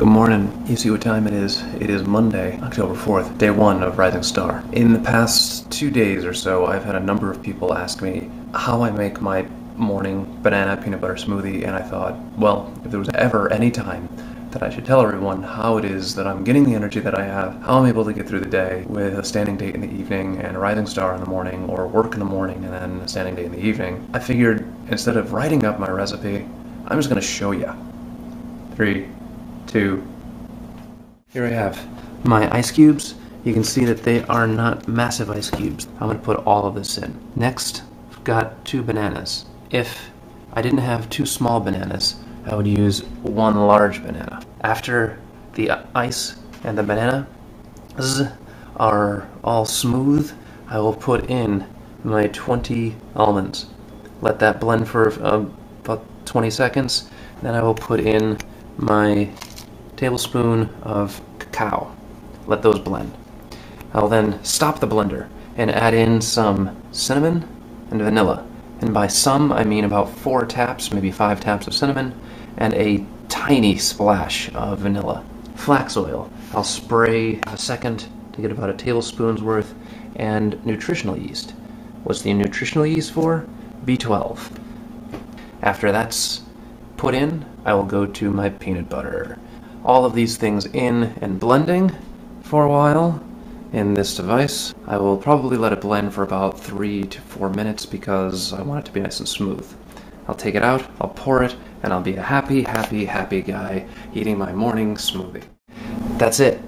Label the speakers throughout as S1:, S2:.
S1: Good morning. You see what time it is? It is Monday, October 4th, day one of Rising Star. In the past two days or so, I've had a number of people ask me how I make my morning banana peanut butter smoothie, and I thought, well, if there was ever any time that I should tell everyone how it is that I'm getting the energy that I have, how I'm able to get through the day with a standing date in the evening and a rising star in the morning, or work in the morning and then a standing date in the evening, I figured instead of writing up my recipe, I'm just going to show you. Three, Here I have my ice cubes. You can see that they are not massive ice cubes. I'm going to put all of this in. Next, I've got two bananas. If I didn't have two small bananas, I would use one large banana. After the ice and the bananas are all smooth, I will put in my 20 almonds. Let that blend for uh, about 20 seconds. Then I will put in my tablespoon of cacao. Let those blend. I'll then stop the blender and add in some cinnamon and vanilla. And by some, I mean about four taps, maybe five taps of cinnamon, and a tiny splash of vanilla. Flax oil. I'll spray a second to get about a tablespoon's worth, and nutritional yeast. What's the nutritional yeast for? B12. After that's put in, I will go to my peanut butter all of these things in and blending for a while in this device. I will probably let it blend for about three to four minutes because I want it to be nice and smooth. I'll take it out, I'll pour it, and I'll be a happy, happy, happy guy eating my morning smoothie. That's it.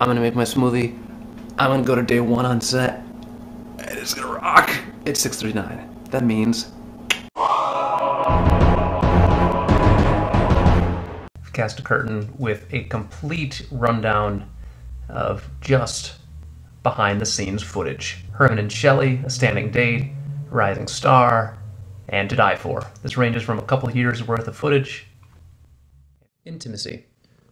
S1: I'm gonna make my smoothie. I'm gonna go to day one on set. And it's gonna rock. It's 6:39. That means cast a curtain with a complete rundown of just behind the scenes footage. Herman and Shelley, A Standing Date, Rising Star, and To Die For. This ranges from a couple years worth of footage. Intimacy.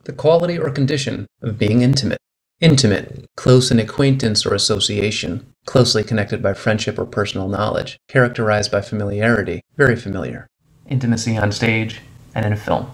S1: The quality or condition of being intimate. Intimate, close in acquaintance or association, closely connected by friendship or personal knowledge, characterized by familiarity, very familiar. Intimacy on stage and in a film.